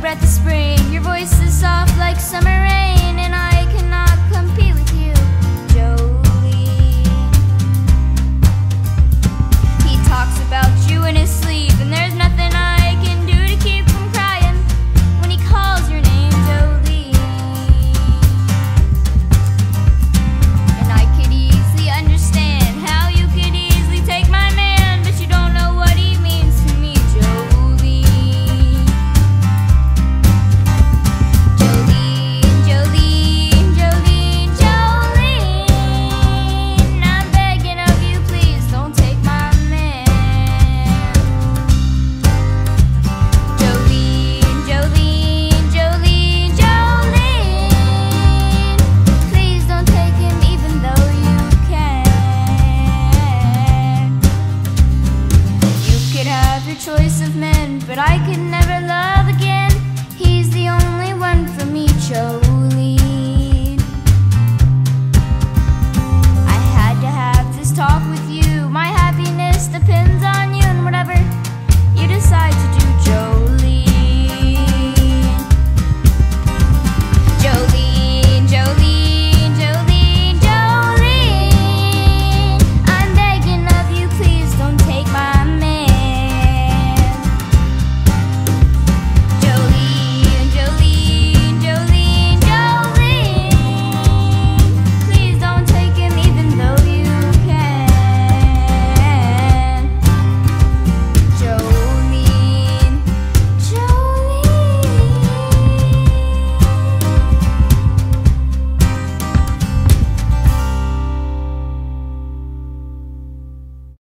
breath of spring. Your voice is soft like summer rain. choice of men, but I could never